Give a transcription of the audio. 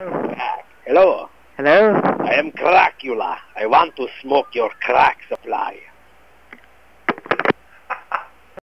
Hello, Hello? I am Crackula. I want to smoke your crack supply.